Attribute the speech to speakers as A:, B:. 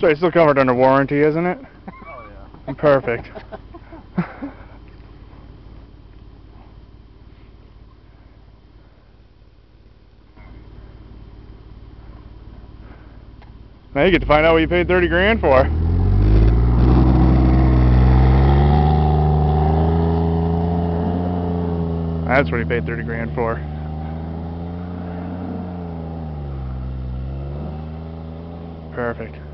A: So it's still covered under warranty, isn't it?
B: Oh yeah.
A: Perfect. now you get to find out what you paid 30 grand for. That's what he paid 30 grand for. Perfect.